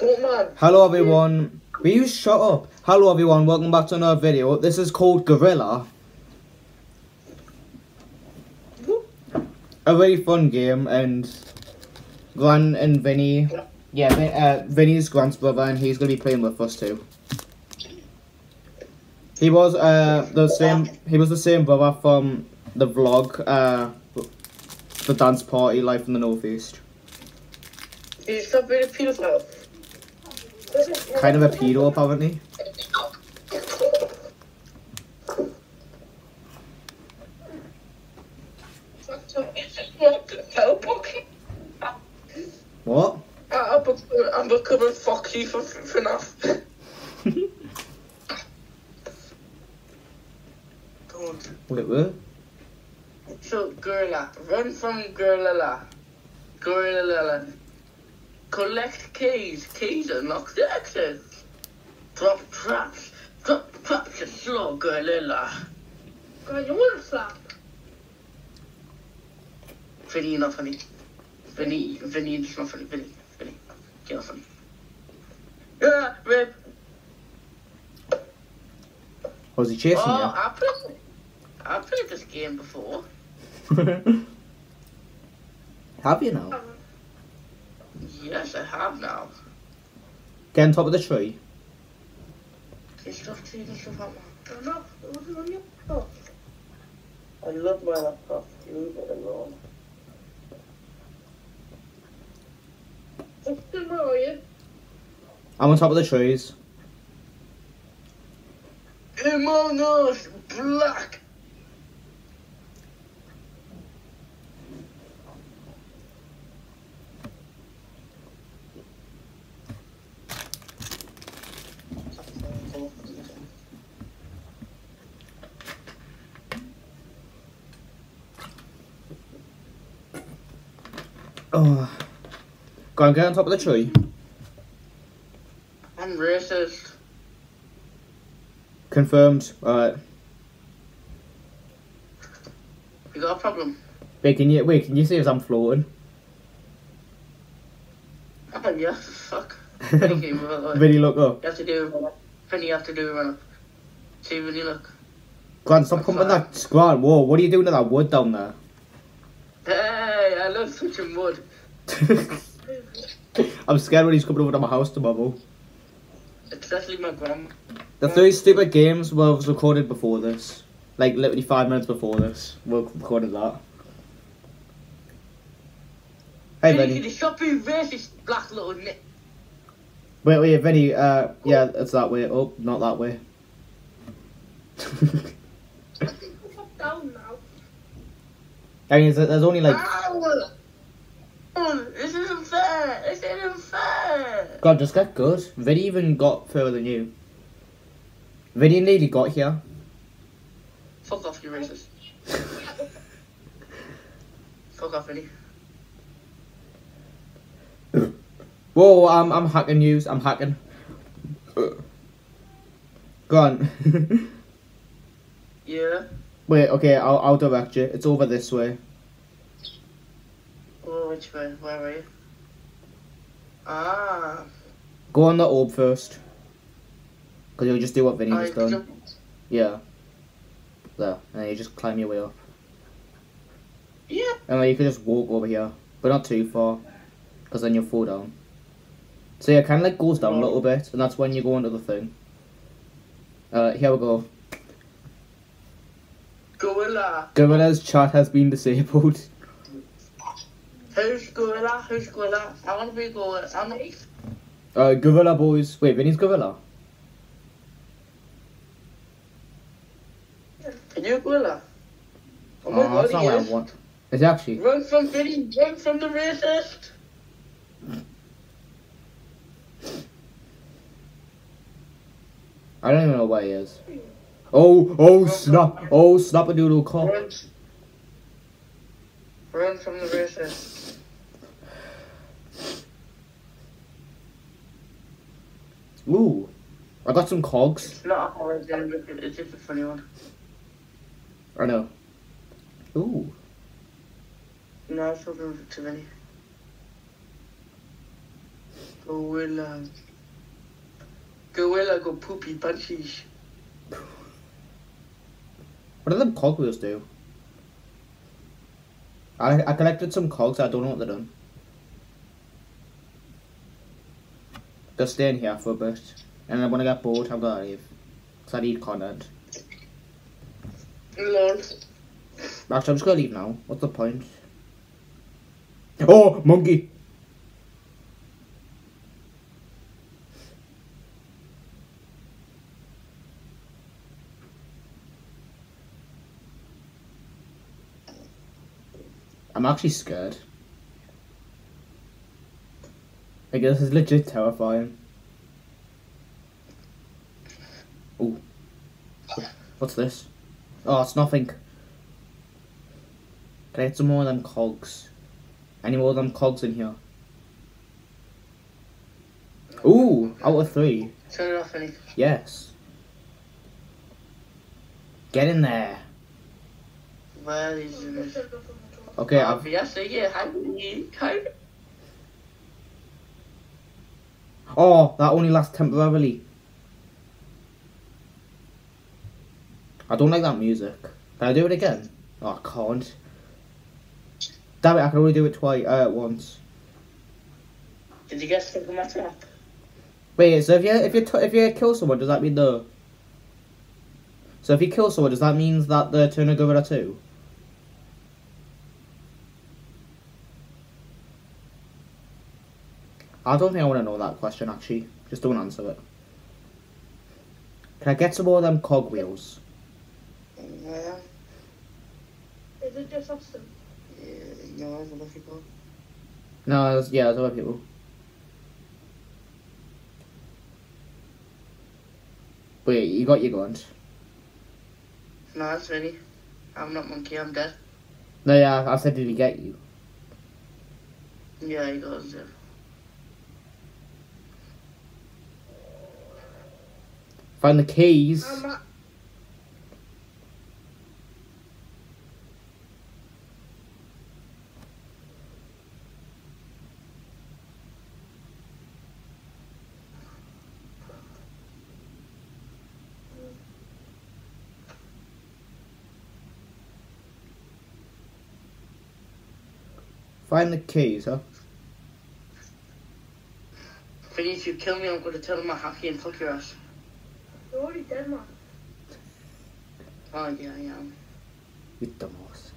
Hello everyone. Will you shut up? Hello everyone, welcome back to another video. This is called Gorilla. A really fun game and Grant and Vinnie, yeah, Vin, uh, Vinnie's Grant's brother and he's going to be playing with us too. He was uh, the same, he was the same brother from the vlog, uh, the dance party life in the northeast. You stop being a pedophile. Kind of a pedo apparently. What? I'm becoming, I'm becoming Foxy for for FNAF. Wait, what? So, Gorilla, run from Gorilla. Gorilla. Collect keys. Keys unlock the exits. Drop traps. Drop traps to slow Gorilla. God, you want to slap? Vinnie, you're not funny. Vinnie, Vinnie, you're just not funny. Vinnie, Vinnie, you're not funny. Yeah, rip. Oh, Was he chasing Oh, I played, I played this game before. Have you now? Um, Yes, I have now. Get on top of the tree. This stuff too, this stuff out, man. No, it wasn't on you. Oh, I love my laptop. Leave it alone. it's still where are you? I'm on top of the trees. Among Us Black. Oh. Go on, get on top of the tree. I'm racist. Confirmed. Alright. You got a problem? Wait, can you wait, can you see if I'm floating? Oh, yeah, fuck. Vinnie came over, like, Vinnie, look up. You have to do, Vinnie, you have to do a run up. See, Vinnie, look. Grant, stop coming that Grant, whoa, what are you doing to that wood down there? I love touching wood. I'm scared when he's coming over to my house to tomorrow. Especially my grandma. The three stupid games were was recorded before this. Like literally five minutes before this. We recorded that. Hey Vinnie, can you stop black little nit? Wait, wait, Vinnie, uh yeah, it's that way. Oh, not that way. Fuck down now. I mean, there's only like Oh, This isn't fair. This isn't fair. God, just get good. Vinnie even got further than you. Vinnie nearly got here. Fuck off, you racist. Fuck off, Vinnie. Whoa, I'm I'm hacking news. I'm hacking. Go on. Yeah. Wait, okay, I'll I'll direct you. It's over this way. Oh, which way? Where are you? Ah. Go on the orb first. Cause you'll just do what Vinnie just done. jump- Yeah. There, and then you just climb your way up. Yeah. And then you can just walk over here, but not too far, because then you'll fall down. So yeah, kind of like goes down a little bit, and that's when you go onto the thing. Uh, here we go. Gorilla. Gorilla's chat has been disabled. Who's Gorilla? Who's Gorilla? I want to be Gorilla. I'm not. Uh, Gorilla boys. Wait, Vinnie's Gorilla. Are you Gorilla? Oh my Oh, god, that's not what I want. Is it actually? Run from Vinnie. Run from the racist. I don't even know where he is. Oh, oh, snap. Oh, snap a doodle cop. Run. Run from the racist. Ooh. I got some cogs. It's not a horror game, but it's just a funny one. I know. Ooh. No, I was talking to Vinnie. Gorilla. Gorilla. Go poopy bunchies. What do them cogwheels do? I, I collected some cogs, I don't know what they're doing. Just stay in here for a bit. And then when I get bored, I'm gonna leave. Because I need content. Lol. Actually, I'm just gonna leave now. What's the point? Oh, monkey! I'm actually scared. I Like, this is legit terrifying. Oh. What's this? Oh, it's nothing. Can I get some more of them cogs? Any more of them cogs in here? Ooh, out of three. Turn it off, Vinnie. Yes. Get in there. Where is it? Turn it off on the door. Okay, Oh, I've, yes, yeah, hi, Oh, that only lasts temporarily. I don't like that music. Can I do it again? Oh, I can't. Damn it, I can only do it twice, uh, once. Did you get stuck on my trap? Wait, so if you if you t- if you kill someone, does that mean the? So if you kill someone, does that mean that they turn a gorilla too? I don't think I want to know that question actually. Just don't answer it. Can I get some more of them cogwheels? Yeah. Is it just us? Yeah, no, other people. No, there's, yeah, there's other people. Wait, you got your guns? No, it's Vinnie. I'm not monkey, I'm dead. No, yeah, I said did he get you? Yeah, he goes there. Find the keys. I'm Find the keys, huh? Vinnie, if you kill me, I'm gonna tell him I hack you and fuck your ass. Oh, yeah. You dumbass.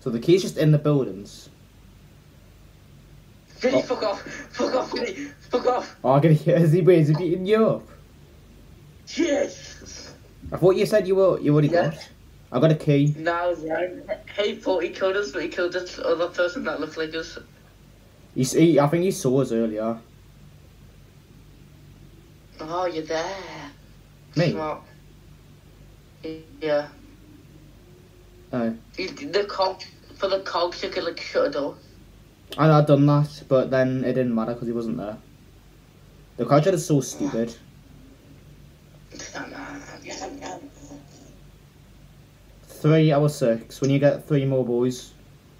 So the key's just in the buildings. Vinnie, Oh. fuck off! Fuck off, Vinnie! Fuck off! Oh, I can hear. He, wait, is he beating you up? Yes! I thought you said you were you already Yeah. got. I got a key. Right? Hey, thought he killed us, but he killed this other person that looked like us. You see, I think he saw us earlier. Oh, you're there. Me? Yeah. Oh. You- The cog, for the cogs, you could like shut a door. I had done that, but then it didn't matter because he wasn't there. The culture is so stupid. Three of six. When you get three more boys.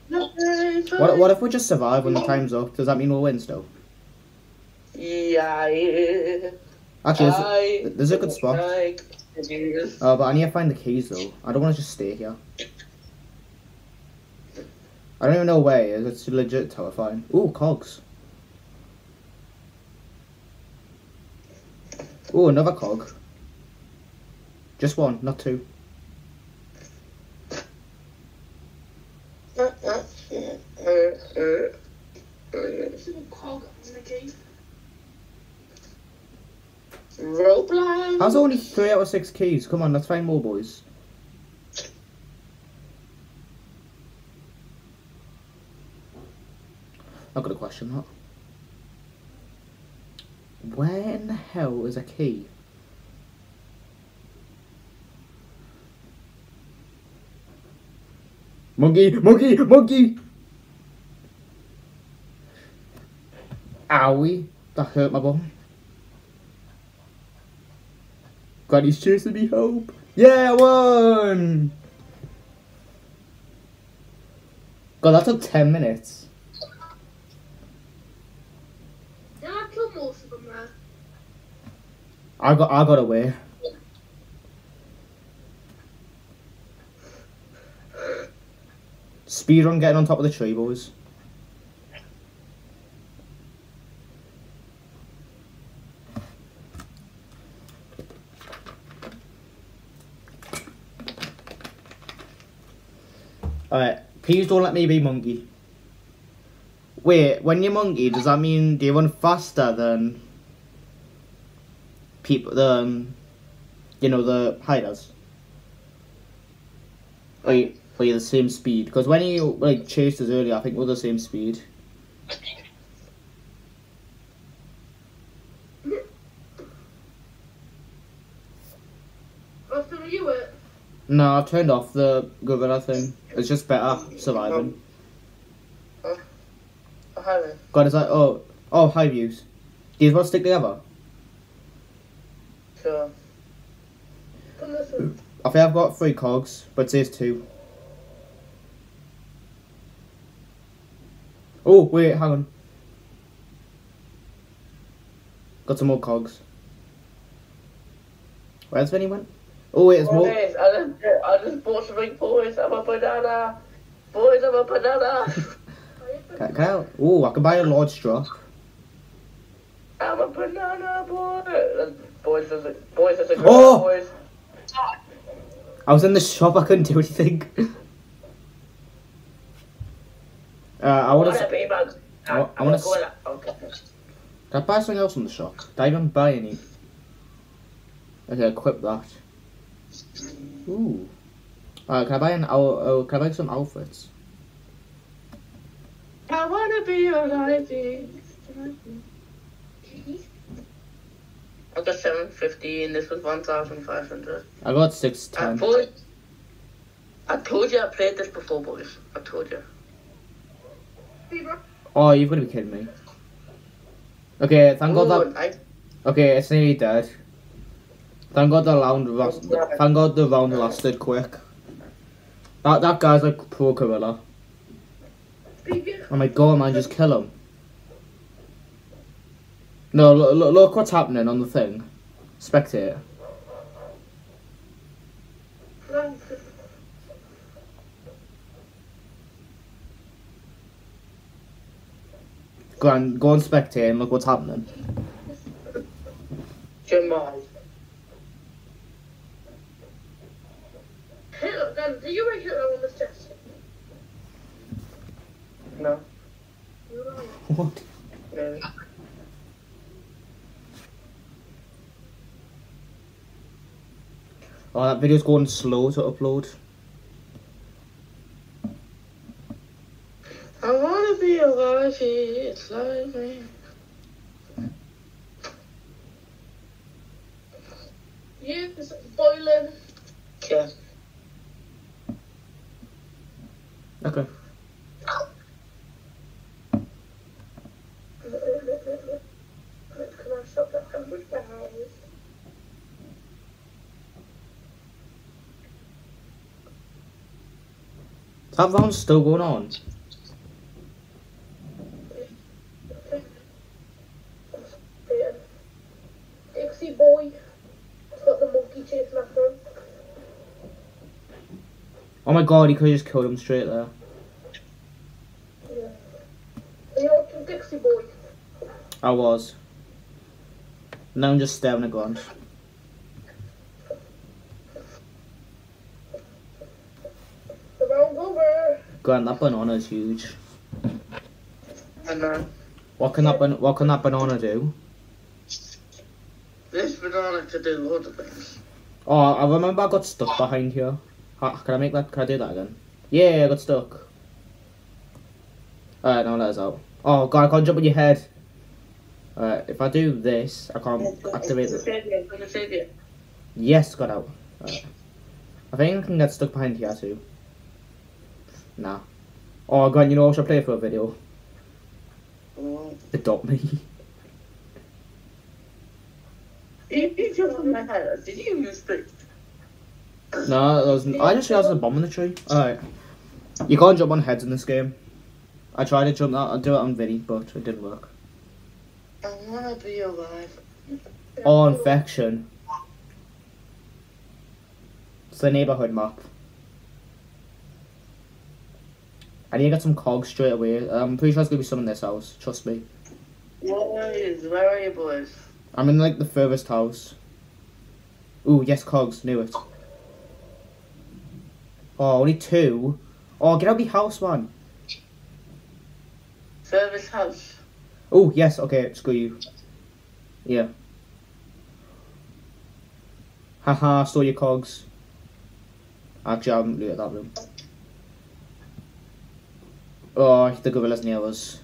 What, what if we just survive when the time's up? Does that mean we'll win still? Yeah. Actually, there's, I there's a good spot. like. Uh, but I need to find the keys though. I don't want to just stay here. I don't even know where it is. It's legit terrifying. Ooh, cogs. Ooh, another cog. Just one, not two. This is a cog in the key. Roblox. How's only three out of six keys? Come on, let's find more boys. I've got a question that. Where in the hell is a key? Monkey! Monkey! Monkey! Owie! That hurt my bum. Got his cheers to be hope. Yeah, one. God, that took 10 minutes. I most of them there? I got, I got away. Speed run, getting on top of the tree, boys. Please don't let me be monkey. Wait, when you're monkey, does that mean they run faster than people than you know the hiders? Or you, or you the same speed? Because when you like chased us earlier, I think we're the same speed. After you it. No, I've turned off the gorilla thing. It's just better surviving. Oh, hi there. God, is that oh oh high views? Do you want to stick together? Sure. I think I've got three cogs, but it says two. Oh wait, hang on. Got some more cogs. Where's Vinnie went? Oh wait, there's more. Boys, I just, I just bought something, boys. I'm a banana. Boys, I'm a banana. Can, can I? Oh, I can buy a large drop. I'm a banana, boy. Boys, there's a, boys, there's a girl, Oh! boys. I was in the shop. I couldn't do anything. uh, I want Wanna to. I I wanna s- Okay. Can I buy something else in the shop? Did I even buy any? Okay, equip that. Ooh. Uh, can I buy an? Oh, oh, can I buy some outfits? I wanna be alive. I got 750 and this was 1,500. I got six I told, I told you I played this before, boys. I told you. Oh, you've got to be kidding me. Okay, thank God that. Ooh, I, Okay, it's nearly dead. Thank God the round last. Thank God the round lasted quick. That that guy's like pro gorilla. Oh my God, man, just kill him. No, look, look, what's happening on the thing. Spectate. Go on, go on spectate and look what's happening. Jamal. Hitler, Dan, did you write Hitler on this test? No. You. What? Really? Oh, that video's going slow to upload. I wanna be alive here. It's like me. Yeah, it's boiling. Yeah. Okay. Can I stop that hundred pounds? That round's still going on. Dixie boy. It's got the monkey chasing after him. Oh my god, he could have just killed him straight there. Yeah. Are you watching Dixie boy? I was. Now I'm just staring at ground. The round's over. Grant, that banana is huge. And What can that ban- what can that banana do? this banana could do loads of things. Oh, I remember I got stuck behind here. Ha- Can I make that? Can I do that again? Yeah, I got stuck. Alright, now let us out. Oh god, I can't jump on your head. Alright, if I do this, I can't activate it. Save you, I'm gonna save you. Yes, got out. Alright. I think I can get stuck behind here too. Nah. Oh god, you know what I should play for a video? Oh. Adopt me. You, you jumped on my head. Did you use the... No, there was, I just realised there's a bomb in the tree. Alright. You can't jump on heads in this game. I tried to jump that, I'd do it on Vinnie, but it didn't work. I wanna be alive. Oh, infection. It's the neighborhood map. I need to get some cogs straight away. I'm pretty sure it's gonna be some in this house. Trust me. Boys, where are you boys? I'm in like the furthest house. Ooh, yes, cogs. Knew it. Oh, only two. Oh, get out of the house, man. Service house. Oh, yes. Okay, screw you. Yeah. Haha, stole your cogs. Actually, I haven't looted that room. Oh, the gorilla's near us.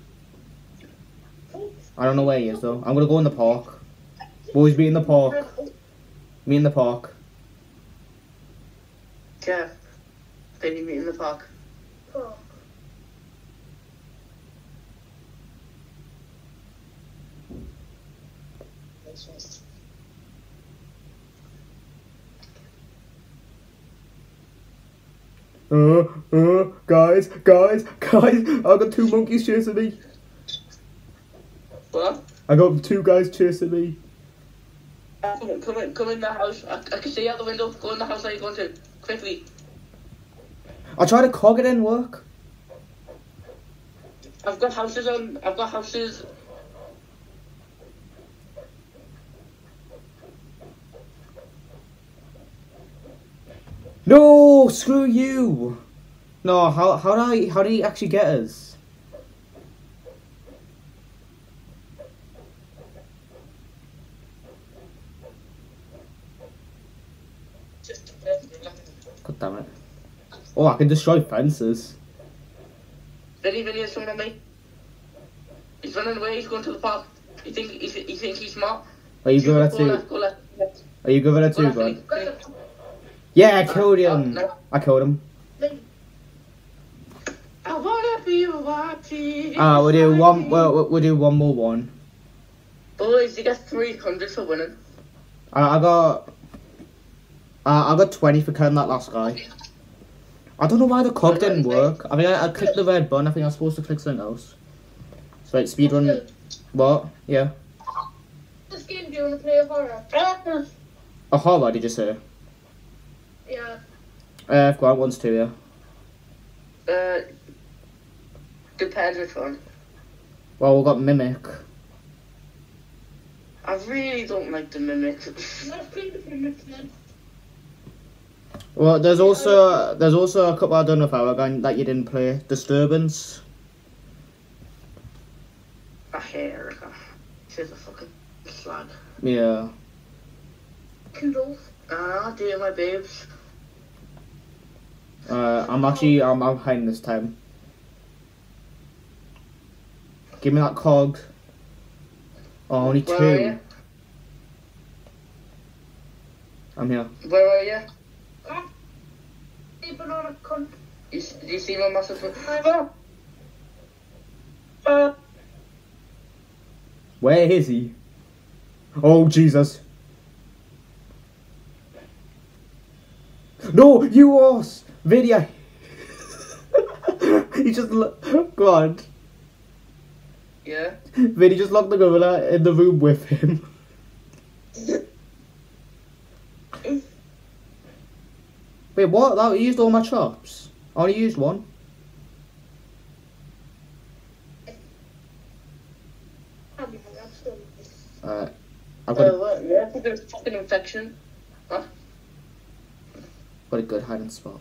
I don't know where he is though. I'm gonna go in the park. Boys, be in the park. Me in the park. Yeah. Then you meet in the park. Oh, Uh, uh, guys, guys, guys, I got two monkeys chasing me. What? I got two guys chasing me. Come in, come in, come in the house. I, I can see you out the window. Go in the house. Where you going to? Quickly. I tried to cog it didn't work. I've got houses on. I've got houses. No, screw you. No, how how did I how did he actually get us? God damn it. Oh, I can destroy fences. Vinnie, Vinnie is coming on me. He's running away. He's going to the park. You think he, he think he's smart? Are you good at Go two? left. Go left. Are you good at Go two, bud? Yeah, I killed him. I killed him. I wanna be watching. Ah, we'll do one. We'll, we'll do one more one. Boys, you get 300 for winning. I, I got. Uh, I got twenty for killing that last guy. I don't know why the cog didn't work. I mean, I, I clicked the red button. I think I was supposed to click something else. So like speedrun. What? Yeah. This game, do you want to play a horror? A horror? Did you say? Yeah. Uh, I've got ones too. Yeah. Uh, depends which one. Well, we've got mimic. I really don't like the mimic. Let's play the Phoenix then. Well, there's also there's also a couple I don't know if I were that you didn't play. Disturbance. I hate Erica. She's a fucking slag. Yeah. Kindles. Ah, dear, my babes. Uh, I'm actually I'm, I'm behind this time. Give me that cog. Oh, only Where are two. you? I'm here. Where are you? Hey, banana cunt. You, s- do you see my massive foot? Ah! Where is he? Oh Jesus! No, you was video. he just lo- go on. Yeah? Vinnie just locked the gorilla in the room with him. Wait, what? That used all my chops. I only used one. I'll I'm still- Uh, I've got, Uh, a, what? Yeah, there's fucking infection. got a good hiding spot.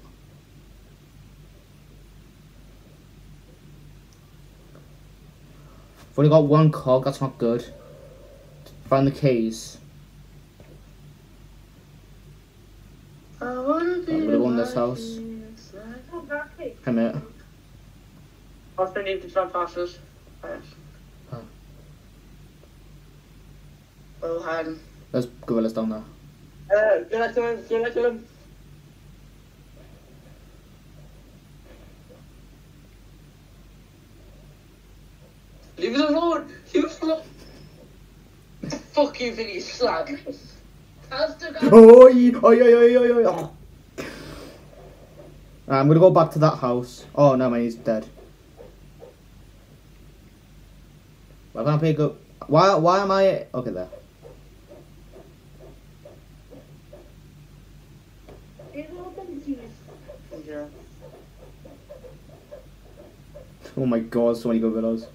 I've only got one cog. That's not good. Find the keys. I wanna be I'm gonna go in this house. Come here. Also need to try passes. Yes. Oh. Oh, hiding. There's gorillas down there. Uh, to him, to him. Leave it alone! Leave it alone! Fuck you, Vinnie, slag. I'll still got Oi, oi, oi, oi, oi, oi. Oh. Right, I'm gonna go back to that house. Oh no, man, he's dead. I can't pick up. Why? Why am I? Okay, there. These are abilities. Yeah. Oh my god, so many gorillas.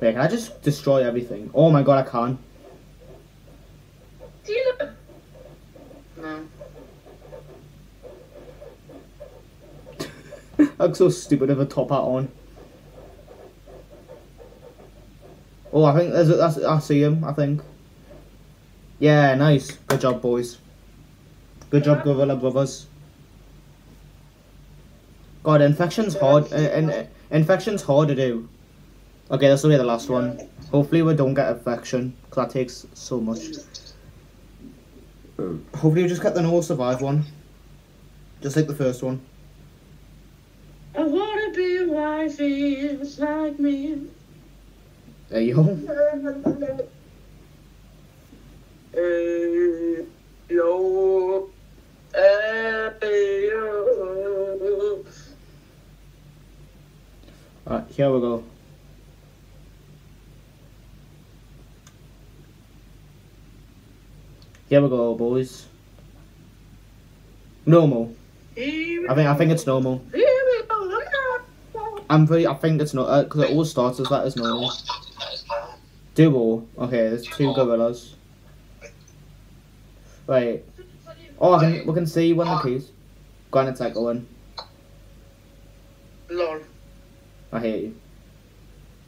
Wait, can I just destroy everything? Oh my god, I can. Tina! No. I look so stupid with a top hat on. Oh, I think there's a, that's, I see him, I think. Yeah, nice. Good job, boys. Good job, Gorilla Brothers. God, infection's hard. Uh, in, infection's hard to do. Okay, this will be the last one. Hopefully we don't get infection, because that takes so much. Hopefully we just get the no survive one. Just like the first one. I wanna be a wife like me. There you go. Hey, yo. Hey, yo. Alright, here we go. Here we go, boys. Normal. I think I think it's normal. I'm pretty. I think it's not uh, because it all starts as that as normal. Duo. Okay, there's two gorillas. Right. Oh, I can, we can see when the keys. And take one. Lol. I hate you.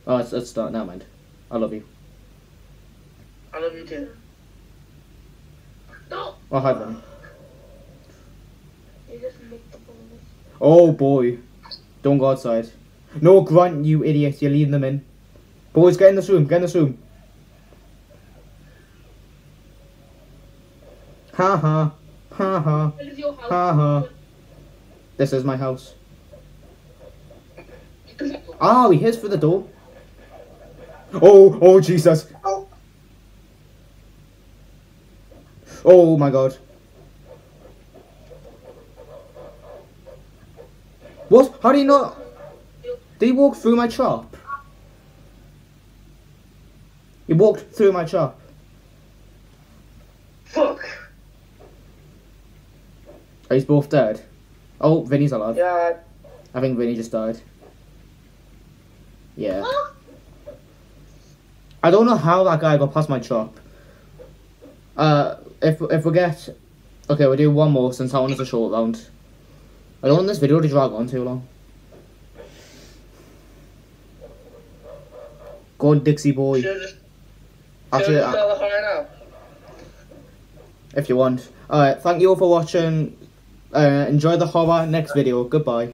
Oh, it's it's not. Never mind. I love you. I love you too. No! Oh, hi then. You just make the balls. Oh boy. Don't go outside. No, Grant, you idiot. You're leaving them in. Boys, get in this room. Get in this room. Ha ha. Ha ha. Where is your house? Uh-huh. This is my house. Oh, he hits for the door. Oh, oh, Jesus. Oh. Oh my god. What? How do you not? Did he walk through my trap? He walked through my trap. Fuck. Are you both dead? Oh, Vinnie's alive. Yeah. I think Vinnie just died. Yeah. I don't know how that guy got past my trap. Uh, if if we get, okay, we'll do one more since that one is a short round. I don't want this video to drag on too long. Go on, Dixie boy. Should Actually, should just tell the horn now. if you want. Alright, thank you all for watching. Uh, enjoy the horror. Next video. Goodbye.